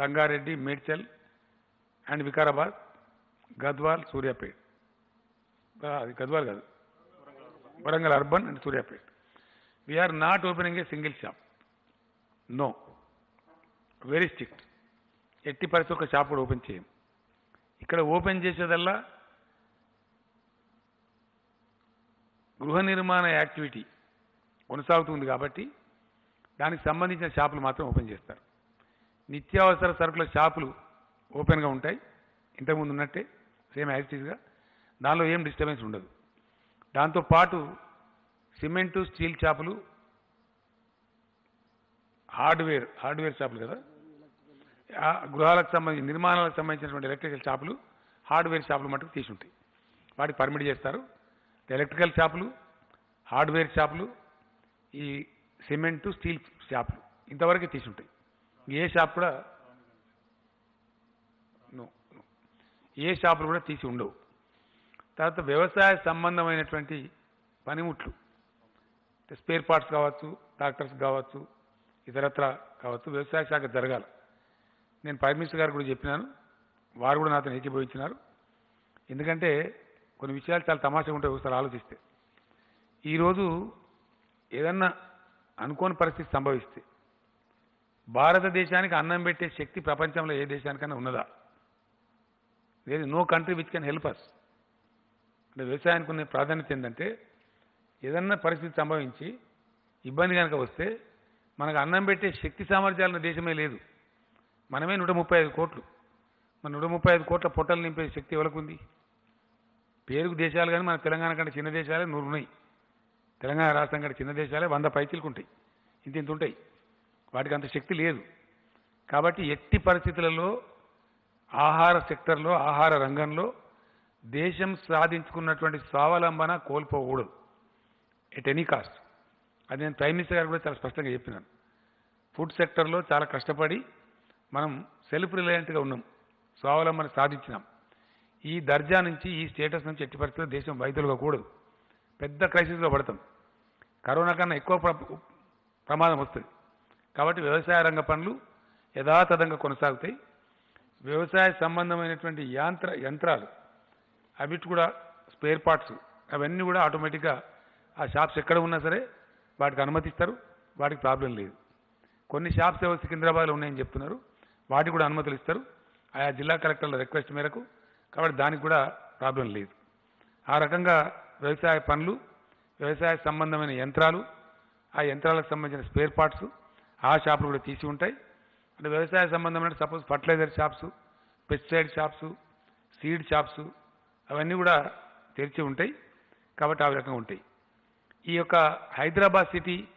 Rangareddy Medchal and Vikarabad Gadwal Suryapet. అది గద్వాల్ కాదు. Warangal urban and Suryapet. We are not opening a single shop no very strict ఎట్టి పరిస్థితి ఒక షాప్ కూడా ఓపెన్ చేయం. ఇక్కడ ఓపెన్ చేసేదల్లా గృహ నిర్మాణ యాక్టివిటీ కొనసాగుతుంది కాబట్టి దానికి సంబంధించిన షాపులు మాత్రం ఓపెన్ చేస్తారు. నిత్యావసర సరుకుల షాపులు ఓపెన్గా ఉంటాయి. ఇంతకుముందు ఉన్నట్టే సేమ్ యాక్టివ్గా దానిలో ఏం డిస్టర్బెన్స్ ఉండదు. దాంతోపాటు సిమెంటు స్టీల్ షాపులు హార్డ్వేర్ హార్డ్వేర్ షాపులు కదా? గృహాలకు సంబంధించి నిర్మాణాలకు సంబంధించినటువంటి ఎలక్ట్రికల్ షాపులు హార్డ్వేర్ షాపులు మటుకు తీసి ఉంటాయి. వాటికి పర్మిట్ చేస్తారు. ఎలక్ట్రికల్ షాపులు హార్డ్వేర్ షాపులు ఈ సిమెంటు స్టీల్ షాపులు ఇంతవరకు తీసి ఉంటాయి. ఏ షాప్ కూడా ఏ షాపులు కూడా తీసి ఉండవు. తర్వాత వ్యవసాయ సంబంధమైనటువంటి పనిముట్లు స్పేర్ పార్ట్స్ కావచ్చు డాక్టర్స్ కావచ్చు ఇతరత్ర కావచ్చు వ్యవసాయ శాఖ జరగాలి. నేను ప్రైమ్ మినిస్టర్ గారు కూడా చెప్పినాను వారు కూడా నాతో ఏకీభవించినారు. ఎందుకంటే కొన్ని విషయాలు చాలా తమాషగా ఉంటాయి ఒకసారి ఆలోచిస్తే. ఈరోజు ఏదన్నా అనుకోని పరిస్థితి సంభవిస్తే భారతదేశానికి అన్నం పెట్టే శక్తి ప్రపంచంలో ఏ దేశానికైనా ఉన్నదా? లేదు no country which can help us అంటే వ్యవసాయానికి ఉన్న ప్రాధాన్యత ఏంటంటే ఏదన్నా పరిస్థితి సంభవించి ఇబ్బంది కనుక వస్తే మనకు అన్నం పెట్టే శక్తి సామర్థ్యాలున్న దేశమే లేదు. మనమే నూట ముప్పై ఐదు కోట్లు. మన నూట ముప్పై ఐదు కోట్ల పొట్టలు నింపే శక్తి ఎవరికి ఉంది? పేరుకు దేశాలు కానీ మన తెలంగాణ కంటే చిన్న దేశాలే నూరు ఉన్నాయి తెలంగాణ రాష్ట్రం కంటే చిన్న దేశాలే వంద పైచీలకు ఉంటాయి. ఇంత ఇంత ఉంటాయి వాటికి అంత శక్తి లేదు. కాబట్టి ఎట్టి పరిస్థితులలో ఆహార సెక్టర్లో ఆహార రంగంలో దేశం సాధించుకున్నటువంటి స్వావలంబన కోల్పోకూడదు. ఎట్ ఎనీ కాస్ట్ అది నేను ప్రైమ్ మినిస్టర్ గారు కూడా చాలా స్పష్టంగా చెప్పినాను. ఫుడ్ సెక్టర్లో చాలా కష్టపడి మనం సెల్ఫ్ రిలయంట్గా ఉన్నాం. స్వావలంబన సాధించినాం. ఈ దర్జా నుంచి ఈ స్టేటస్ నుంచి ఎట్టి పరిస్థితుల్లో దేశం వైద్యులుగా కూడదు పెద్ద క్రైసిస్లో పడతాం. కరోనా కన్నా ఎక్కువ ప్రమాదం వస్తుంది. కాబట్టి వ్యవసాయ రంగ పనులు యథాతథంగా కొనసాగుతాయి. వ్యవసాయ సంబంధమైనటువంటి యాంత్ర యంత్రాలు అవిటి కూడా స్పేర్ పార్ట్స్ అవన్నీ కూడా ఆటోమేటిక్గా ఆ షాప్స్ ఎక్కడ ఉన్నా సరే వాటికి అనుమతిస్తారు. వాటికి ప్రాబ్లం లేదు. కొన్ని షాప్స్ ఏవో సికింద్రాబాద్లో ఉన్నాయని చెప్తున్నారు వాటికి కూడా అనుమతులు ఇస్తారు. ఆయా జిల్లా కలెక్టర్ల రిక్వెస్ట్ మేరకు కాబట్టి దానికి కూడా ప్రాబ్లం లేదు. ఆ రకంగా వ్యవసాయ పనులు వ్యవసాయ సంబంధమైన యంత్రాలు ఆ యంత్రాలకు సంబంధించిన స్పేర్ పార్ట్స్ ఆ షాపులు కూడా తీసి ఉంటాయి. అంటే వ్యవసాయ సంబంధమైన suppose fertiliser shops pesticide shops seed shops అవన్నీ కూడా తెరిచి ఉంటాయి. కాబట్టి ఆ రకంగా ఉంటాయి. ఈ యొక్క హైదరాబాద్ సిటీ